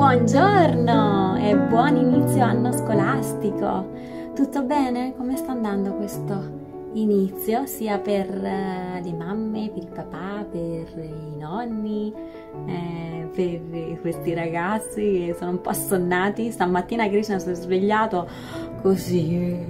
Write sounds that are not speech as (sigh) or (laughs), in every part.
buongiorno e buon inizio anno scolastico. Tutto bene? Come sta andando questo inizio? Sia per uh, le mamme, per il papà, per i nonni, eh, per questi ragazzi che sono un po' assonnati. Stamattina Krishna si è svegliato così,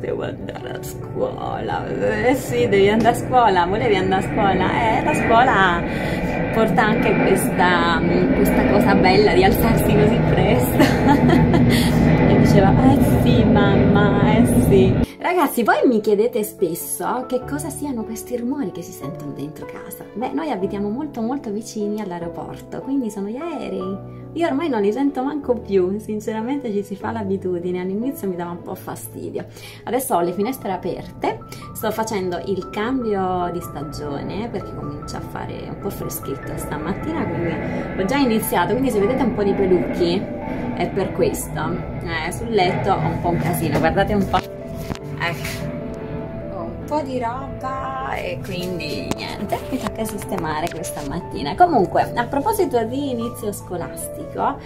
devo andare a scuola. Eh sì, devi andare a scuola, volevi andare a scuola. Eh, la scuola porta anche questa, questa cosa bella di alzarsi così presto. (laughs) e diceva, eh sì mamma, eh sì. Ragazzi, voi mi chiedete spesso che cosa siano questi rumori che si sentono dentro casa. Beh, noi abitiamo molto molto vicini all'aeroporto, quindi sono gli aerei. Io ormai non li sento manco più, sinceramente ci si fa l'abitudine, all'inizio mi dava un po' fastidio. Adesso ho le finestre aperte, sto facendo il cambio di stagione perché comincia a fare un po' freschetto stamattina, quindi ho già iniziato, quindi se vedete un po' di pelucchi è per questo. Eh, sul letto ho un po' un casino, guardate un po' ecco. Ho un po' di roba e quindi niente mi tocca sistemare questa mattina. Comunque a proposito di inizio scolastico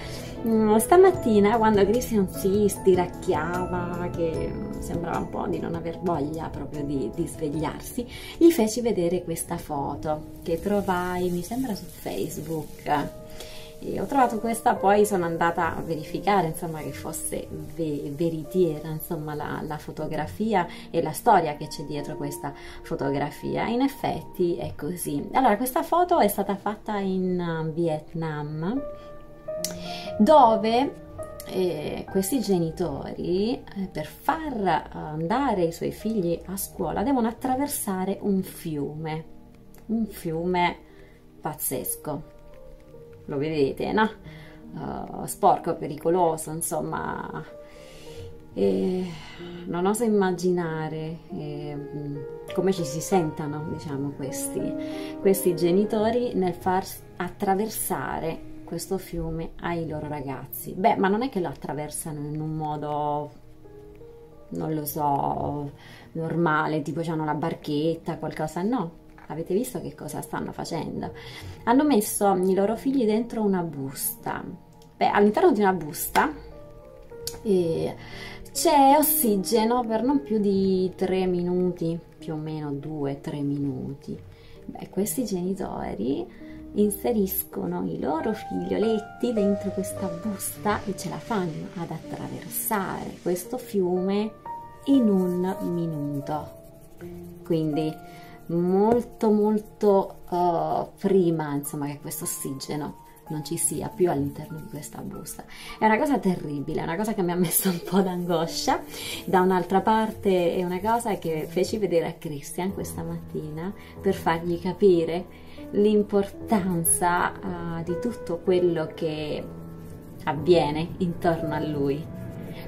mm, stamattina quando Christian si stiracchiava che sembrava un po' di non aver voglia proprio di, di svegliarsi gli feci vedere questa foto che trovai mi sembra su Facebook e ho trovato questa, poi sono andata a verificare insomma, che fosse ve veritiera insomma, la, la, fotografia e la storia che c'è dietro questa fotografia. In effetti è così. Allora, questa foto è stata fatta in uh, Vietnam, dove eh, questi genitori eh, per far andare i suoi figli a scuola devono attraversare un fiume, un fiume pazzesco lo vedete, no? Uh, sporco, pericoloso, insomma, e non oso immaginare eh, come ci si sentano, diciamo, questi, questi genitori nel far attraversare questo fiume ai loro ragazzi. Beh, ma non è che lo attraversano in un modo, non lo so, normale, tipo hanno la barchetta, qualcosa, no avete visto che cosa stanno facendo? Hanno messo i loro figli dentro una busta. Beh, all'interno di una busta eh, c'è ossigeno per non più di 3 minuti, più o meno 2-3 minuti. Beh, questi genitori inseriscono i loro figlioletti dentro questa busta e ce la fanno ad attraversare questo fiume in un minuto. Quindi molto molto uh, prima insomma che questo ossigeno non ci sia più all'interno di questa busta. È una cosa terribile, è una cosa che mi ha messo un po' d'angoscia. Da un'altra parte è una cosa che feci vedere a Christian questa mattina per fargli capire l'importanza uh, di tutto quello che avviene intorno a lui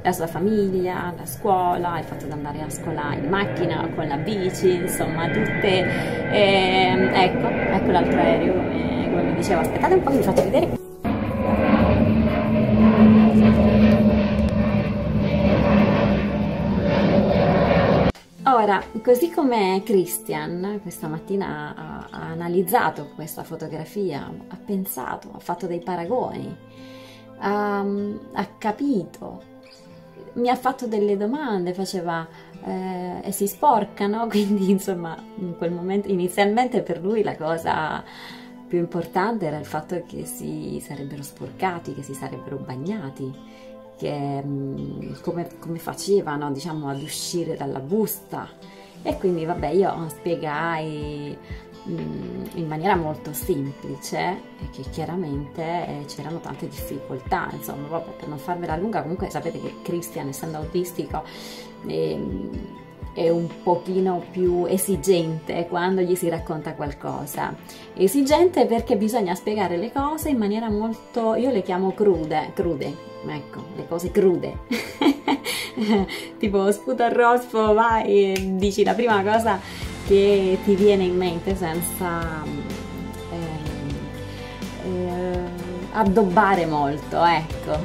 la sua famiglia, la scuola, il fatto di andare a scuola in macchina, con la bici, insomma tutte... Eh, ecco, ecco l'altro aereo, eh, come vi dicevo, aspettate un po' che vi faccio vedere. Ora, così come Christian questa mattina ha, ha, analizzato questa fotografia, ha pensato, ha fatto dei paragoni, ha, ha capito mi ha fatto delle domande, faceva eh, e si sporcano, (laughs) quindi insomma in quel momento inizialmente per lui la cosa più importante era il fatto che si sarebbero sporcati, che si sarebbero bagnati, che mm, come, come facevano diciamo ad uscire dalla busta. E quindi vabbè io spiegai in maniera molto semplice e che chiaramente eh, c'erano tante difficoltà insomma vabbè, per non farvela lunga comunque sapete che Christian essendo autistico eh, è un pochino più esigente quando gli si racconta qualcosa. Esigente perché bisogna spiegare le cose in maniera molto io le chiamo crude crude ecco le cose crude. (laughs) Tipo sputa il rospo vai e dici la prima cosa che ti viene in mente senza eh, eh, addobbare molto, ecco.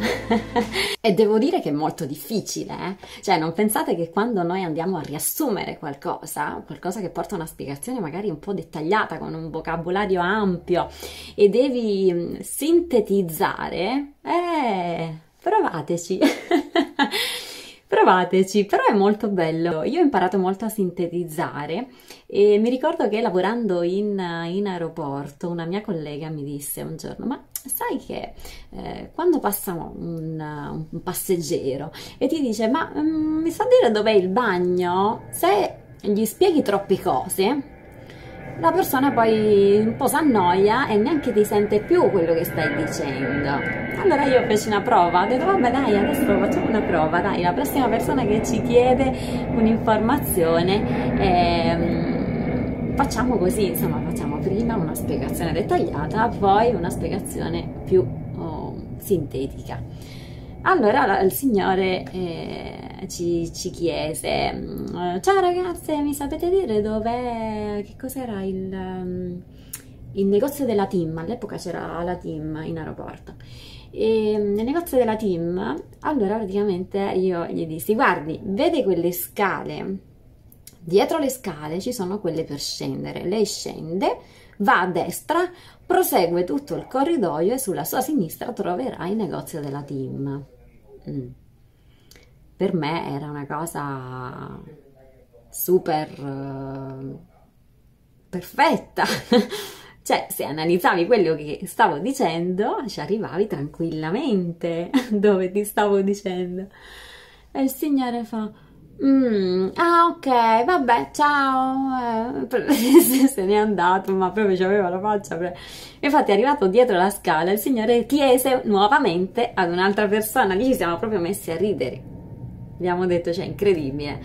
(laughs) e devo dire che è molto difficile, eh? Cioè, non pensate che quando noi andiamo a riassumere qualcosa, qualcosa che porta una spiegazione magari un po' dettagliata, con un vocabolario ampio, e devi mm, sintetizzare, eh, provateci. (laughs) Provateci, però è molto bello. Io ho imparato molto a sintetizzare e mi ricordo che lavorando in, in aeroporto una mia collega mi disse un giorno, ma sai che eh, quando passa un, un, passeggero e ti dice, ma um, mi sa dire dov'è il bagno? Se gli spieghi troppe cose, la persona poi un po' si annoia e neanche ti sente più quello che stai dicendo. Allora io feci una prova, ho detto vabbè dai adesso facciamo una prova, dai la prossima persona che ci chiede un'informazione ehm, facciamo così, insomma facciamo prima una spiegazione dettagliata, poi una spiegazione più oh, sintetica. Allora il Signore eh, ci, ci, chiese, mm, ciao ragazze, mi sapete dire dov'è, che cos'era il, um, il, negozio della team? All'epoca c'era la team in aeroporto. E mm, nel negozio della team, allora praticamente io gli dissi, guardi, vede quelle scale? Dietro le scale ci sono quelle per scendere. Lei scende, va a destra, prosegue tutto il corridoio e sulla sua sinistra troverà il negozio della team. Mm. Per me era una cosa super uh, perfetta. (laughs) cioè, se analizzavi quello che stavo dicendo, ci arrivavi tranquillamente (laughs) dove ti stavo dicendo. E il Signore fa Mm, ah ok, vabbè, ciao. Eh, (laughs) se n'è andato, ma proprio c'aveva la faccia. Infatti è arrivato dietro la scala, il signore chiese nuovamente ad un'altra persona, lì ci siamo proprio messi a ridere abbiamo detto, cioè incredibile.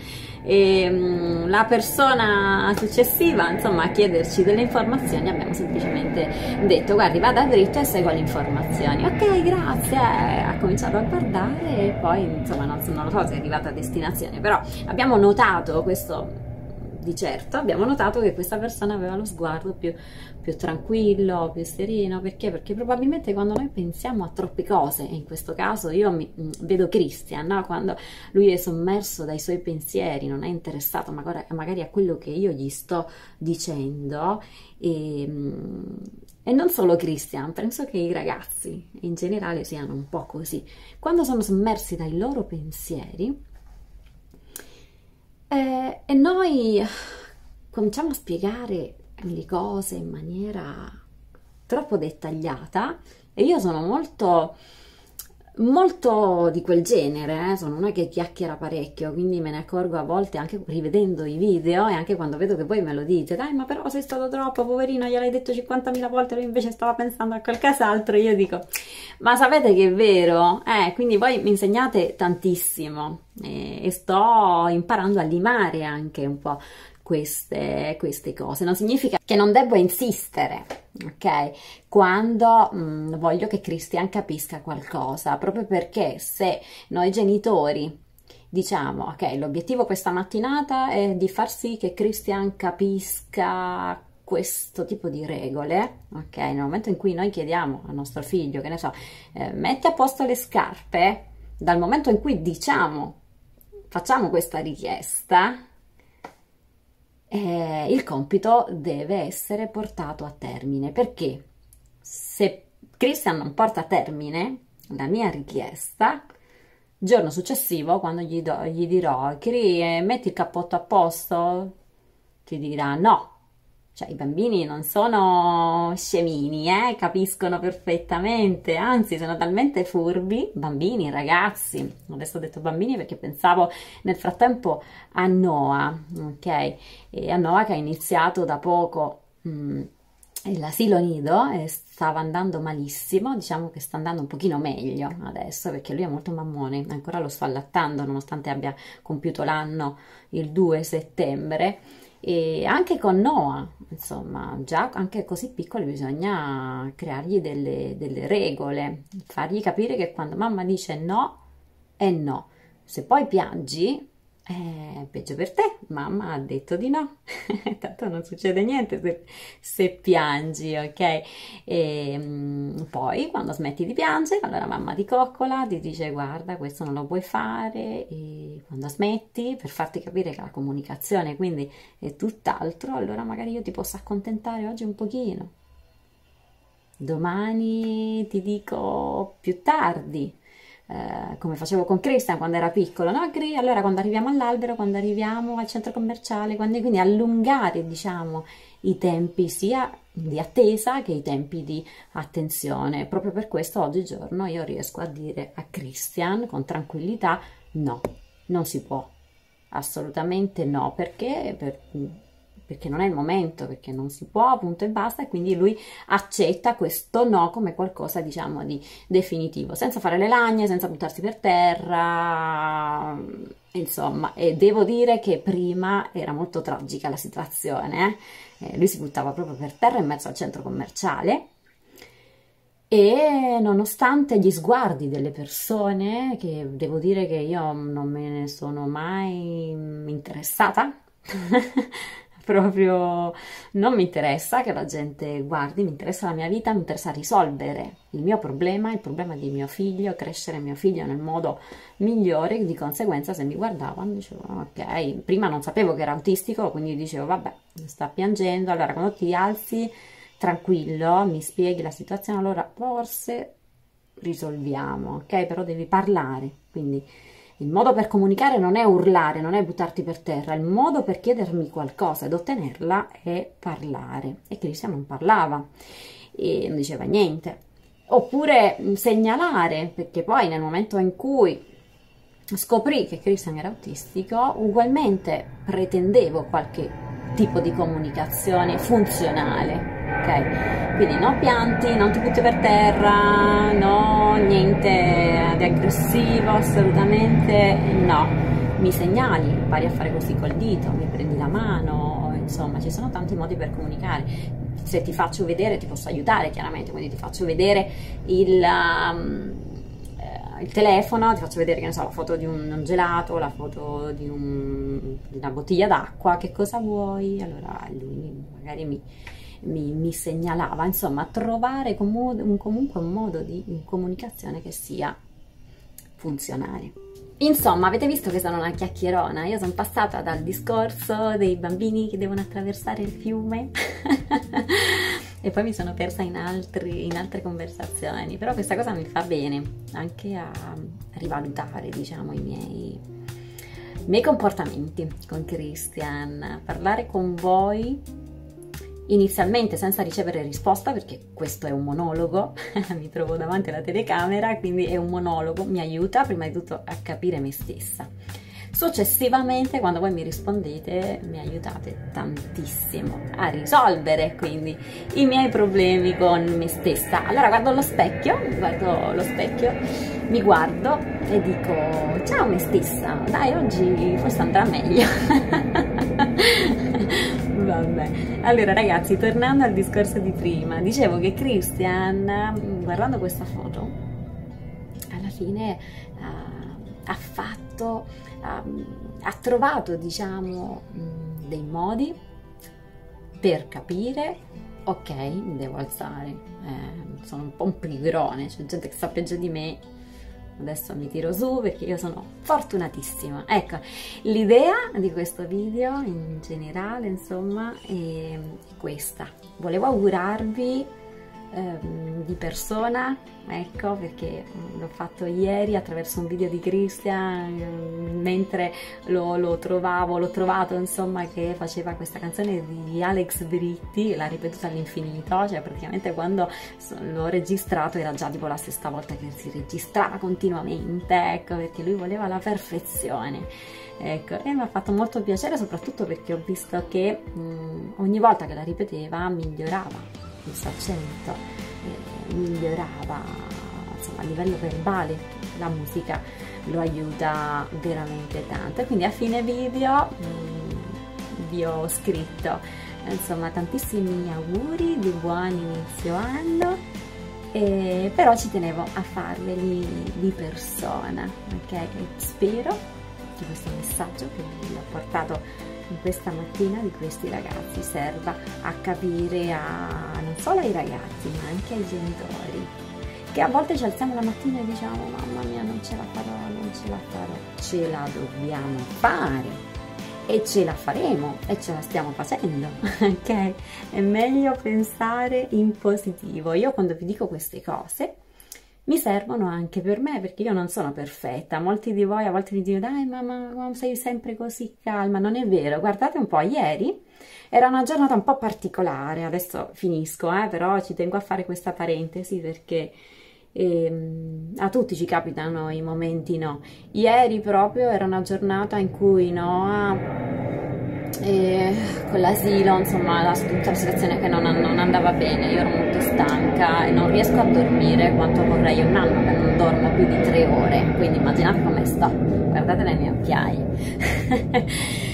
E um, la persona successiva, insomma, a chiederci delle informazioni, abbiamo semplicemente detto, guardi, vada dritto e segua le informazioni. Ok, grazie. Ha cominciato a guardare e poi, insomma, non, non lo so se è arrivata a destinazione, però abbiamo notato questo di certo abbiamo notato che questa persona aveva lo sguardo più, più, tranquillo, più sereno, perché? Perché probabilmente quando noi pensiamo a troppe cose, e in questo caso io mi, mm, vedo Christian, no? quando lui è sommerso dai suoi pensieri, non è interessato magari, magari a quello che io gli sto dicendo, e, mm, e non solo Christian, penso che i ragazzi in generale siano un po' così. Quando sono sommersi dai loro pensieri, eh, e noi cominciamo a spiegare le cose in maniera troppo dettagliata e io sono molto molto di quel genere, eh? sono una che chiacchiera parecchio, quindi me ne accorgo a volte anche rivedendo i video e anche quando vedo che voi me lo dite, dai ma però sei stato troppo, poverino, gliel'hai detto 50.000 volte, lui invece stava pensando a qualcos'altro, io dico, ma sapete che è vero? Eh, quindi voi mi insegnate tantissimo e, e sto imparando a limare anche un po' queste, queste cose. Non significa che non devo insistere, ok? Quando mh, mm, voglio che Christian capisca qualcosa, proprio perché se noi genitori diciamo, ok, l'obiettivo questa mattinata è di far sì che Christian capisca questo tipo di regole, ok? Nel momento in cui noi chiediamo al nostro figlio, che ne so, eh, metti a posto le scarpe, dal momento in cui diciamo, facciamo questa richiesta, eh, il compito deve essere portato a termine perché se Christian non porta a termine la mia richiesta, giorno successivo quando gli, do, gli dirò Cri, metti il cappotto a posto, ti dirà no, cioè, i bambini non sono scemini, eh? capiscono perfettamente, anzi sono talmente furbi, bambini, ragazzi, adesso ho detto bambini perché pensavo nel frattempo a Noah, ok? E a Noah che ha iniziato da poco mh, mm, l'asilo nido e stava andando malissimo, diciamo che sta andando un pochino meglio adesso perché lui è molto mammone, ancora lo sto allattando nonostante abbia compiuto l'anno il 2 settembre e anche con Noah, insomma, già anche così piccoli bisogna creargli delle, delle regole, fargli capire che quando mamma dice no, è no. Se poi piangi, Eh, peggio per te, mamma ha detto di no, (laughs) tanto non succede niente se, se piangi, ok? E um, poi quando smetti di piangere, allora mamma ti coccola, ti dice guarda questo non lo puoi fare e quando smetti per farti capire che la comunicazione quindi è tutt'altro, allora magari io ti posso accontentare oggi un pochino. Domani ti dico più tardi, eh, come facevo con Christian quando era piccolo, no? Allora quando arriviamo all'albero, quando arriviamo al centro commerciale, quando, quindi allungare diciamo i tempi sia di attesa che i tempi di attenzione. Proprio per questo oggigiorno io riesco a dire a Christian con tranquillità no, non si può, assolutamente no, perché per, perché non è il momento, perché non si può, punto e basta, e quindi lui accetta questo no come qualcosa, diciamo, di definitivo, senza fare le lagne, senza buttarsi per terra, insomma, e devo dire che prima era molto tragica la situazione, eh? Eh, lui si buttava proprio per terra in mezzo al centro commerciale, e nonostante gli sguardi delle persone, che devo dire che io non me ne sono mai interessata, (laughs) proprio non mi interessa che la gente guardi, mi interessa la mia vita, mi interessa risolvere il mio problema, il problema di mio figlio, crescere mio figlio nel modo migliore, di conseguenza se mi guardavano dicevo ok, prima non sapevo che era autistico, quindi dicevo vabbè, sta piangendo, allora quando ti alzi tranquillo, mi spieghi la situazione, allora forse risolviamo, ok? Però devi parlare, quindi il modo per comunicare non è urlare, non è buttarti per terra, il modo per chiedermi qualcosa ed ottenerla è parlare. E Cristian non parlava e non diceva niente. Oppure segnalare, perché poi nel momento in cui scoprì che Christian era autistico, ugualmente pretendevo qualche tipo di comunicazione funzionale ok? Quindi no pianti, non ti butti per terra, no niente di aggressivo, assolutamente no. Mi segnali, impari a fare così col dito, mi prendi la mano, insomma ci sono tanti modi per comunicare. Se ti faccio vedere ti posso aiutare chiaramente, quindi ti faccio vedere il... Um, il telefono, ti faccio vedere che ne so, la foto di un, gelato, la foto di, un, di, una bottiglia d'acqua, che cosa vuoi? Allora lui magari mi, mi, mi segnalava, insomma trovare comu- comunque un modo di comunicazione che sia funzionale. Insomma, avete visto che sono una chiacchierona? Io sono passata dal discorso dei bambini che devono attraversare il fiume (laughs) e poi mi sono persa in, altri, in, altre conversazioni, però questa cosa mi fa bene anche a rivalutare, diciamo, i miei, i miei comportamenti con Christian, parlare con voi inizialmente senza ricevere risposta perché questo è un monologo, (laughs) mi trovo davanti alla telecamera, quindi è un monologo, mi aiuta prima di tutto a capire me stessa. Successivamente, quando voi mi rispondete, mi aiutate tantissimo a risolvere quindi i miei problemi con me stessa. Allora guardo lo specchio, guardo lo specchio, mi guardo e dico ciao me stessa, dai oggi forse andrà meglio. (laughs) Allora ragazzi, tornando al discorso di prima, dicevo che Christian, guardando questa foto, alla fine uh, ha fatto, uh, ha trovato, diciamo, um, dei modi per capire, ok, mi devo alzare, eh, sono un po' un pigrone, c'è gente che sta peggio di me, adesso mi tiro su perché io sono fortunatissima. Ecco l'idea di questo video in generale insomma è questa. Volevo augurarvi ehm, di persona, ecco perché l'ho fatto ieri attraverso un video di Christian, mm, mentre lo, lo trovavo, l'ho trovato insomma che faceva questa canzone di Alex Britti, l'ha ripetuta all'infinito, cioè praticamente quando l'ho registrato era già tipo la sesta volta che si registrava continuamente, ecco perché lui voleva la perfezione. Ecco, e mi ha fatto molto piacere soprattutto perché ho visto che mh, ogni volta che la ripeteva migliorava suo accento eh, migliorava insomma, a livello verbale la musica lo aiuta veramente tanto. E quindi a fine video mh, mm, vi ho scritto insomma tantissimi auguri di buon inizio anno eh, però ci tenevo a farveli di persona ok? Spero che questo messaggio che vi ho portato in questa mattina di questi ragazzi serva a capire a, non solo ai ragazzi ma anche ai genitori che a volte ci alziamo la mattina e diciamo mamma mia non ce la farò, non ce la farò, ce la dobbiamo fare e ce la faremo e ce la stiamo facendo, (laughs) ok? È meglio pensare in positivo. Io quando vi dico queste cose mi servono anche per me perché io non sono perfetta. Molti di voi a volte mi dicono dai mamma sei sempre così calma. Non è vero, guardate un po', ieri era una giornata un po' particolare, adesso finisco, eh, però ci tengo a fare questa parentesi perché eh, a tutti ci capitano i momenti no. Ieri proprio era una giornata in cui Noah e con l'asilo, insomma, tutta la situazione che non, non, andava bene, io ero molto stanca e non riesco a dormire quanto vorrei, un anno che non dormo più di tre ore, quindi immaginate come sto, guardate le mie occhiaie. (laughs)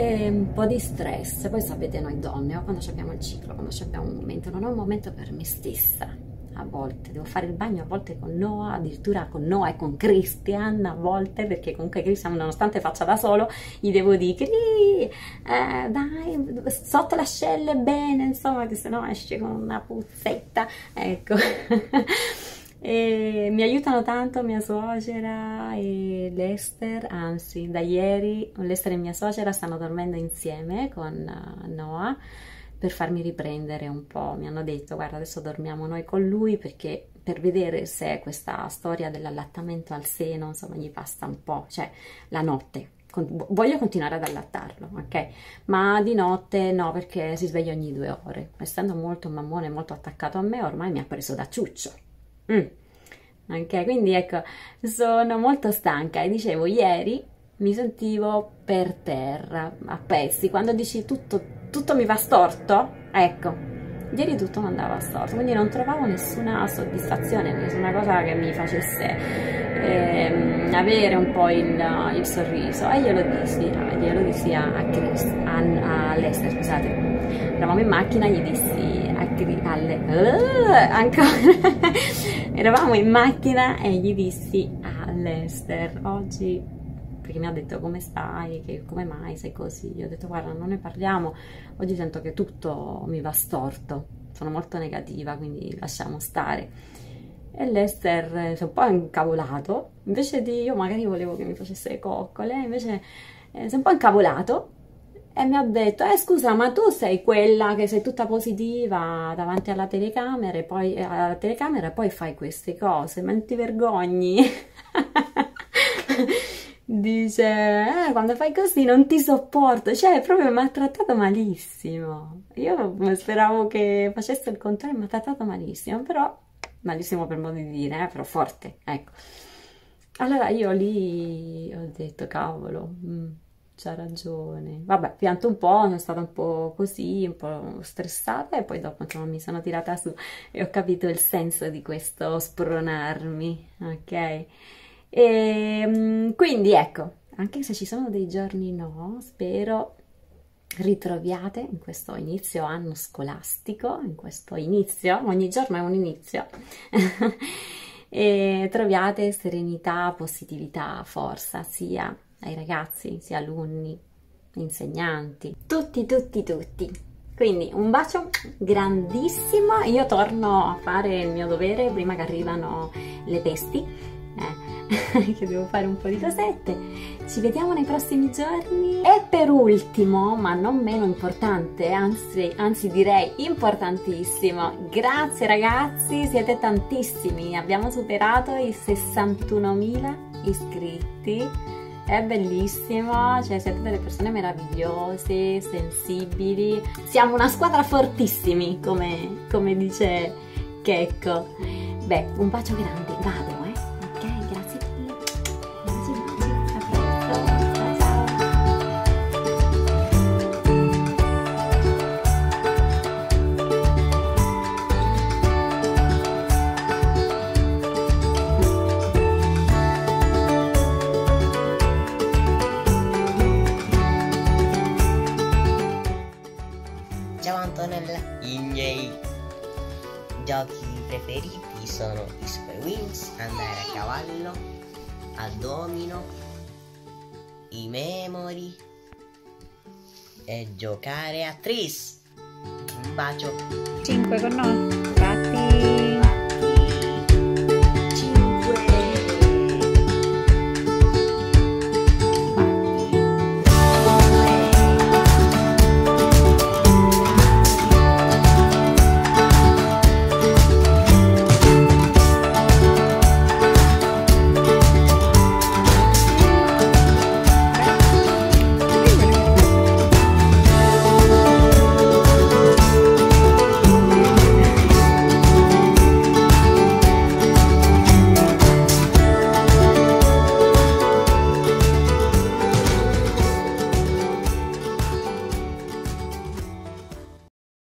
e un po' di stress, poi sapete noi donne, quando abbiamo il ciclo, quando abbiamo un momento, non ho un momento per me stessa, a volte, devo fare il bagno a volte con Noah, addirittura con Noah e con Christian a volte, perché comunque Christian nonostante faccia da solo, gli devo dire, eh, dai, sotto l'ascella bene, insomma, che se no esce con una puzzetta, ecco. (laughs) E mi aiutano tanto mia suocera e Lester, anzi da ieri Lester e mia suocera stanno dormendo insieme con Noah per farmi riprendere un po'. Mi hanno detto, guarda, adesso dormiamo noi con lui perché per vedere se questa storia dell'allattamento al seno, insomma, gli passa un po', cioè la notte. Voglio continuare ad allattarlo, ok? Ma di notte no, perché si sveglia ogni due ore. Essendo molto mammone, molto attaccato a me, ormai mi ha preso da ciuccio. Mm. Ok, quindi ecco, sono molto stanca e dicevo ieri mi sentivo per terra, a pezzi, quando dici tutto tutto mi va storto, ecco, ieri tutto mi andava storto, quindi non trovavo nessuna soddisfazione, nessuna cosa che mi facesse eh, avere un po' il, il, sorriso. E io lo dissi, io lo dissi a, a, Chris, a, a Lester, scusate. Eravamo in macchina, gli dissi a, alle, uh, ancora, eravamo in macchina e gli dissi a Lester, oggi perché mi ha detto come stai, che, come mai sei così. Io ho detto guarda non ne parliamo, oggi sento che tutto mi va storto, sono molto negativa quindi lasciamo stare. E Lester si è un po' incavolato, invece di io magari volevo che mi facesse le coccole, invece eh, si è un po' incavolato e mi ha detto eh scusa ma tu sei quella che sei tutta positiva davanti alla telecamera e poi, eh, alla telecamera poi fai queste cose ma non ti vergogni? (laughs) Dice eh, quando fai così non ti sopporto. Cioè proprio mi ha trattato malissimo. Io speravo che facesse il contrario mi ha trattato malissimo però malissimo per modo di dire eh, però forte ecco. Allora io lì ho detto cavolo mm, c'ha ragione. Vabbè pianto un po' sono stata un po' così un po' stressata e poi dopo insomma mi sono tirata su e ho capito il senso di questo spronarmi ok? E, ehm, quindi ecco, anche se ci sono dei giorni no, spero ritroviate in questo inizio anno scolastico, in questo inizio, ogni giorno è un inizio, (laughs) e troviate serenità, positività, forza sia ai ragazzi, sia alunni, insegnanti, tutti, tutti, tutti. Quindi un bacio grandissimo, io torno a fare il mio dovere prima che arrivano le pesti. Eh (laughs) che devo fare un po' di cosette. Ci vediamo nei prossimi giorni. E per ultimo, ma non meno importante, anzi, anzi direi importantissimo, grazie ragazzi, siete tantissimi, abbiamo superato i 61.000 iscritti. È bellissimo, cioè siete delle persone meravigliose, sensibili. Siamo una squadra fortissimi, come, come dice Checco. Beh, un bacio grande, vado. E giocare a Tris. Un bacio. 5 con noi. Infatti.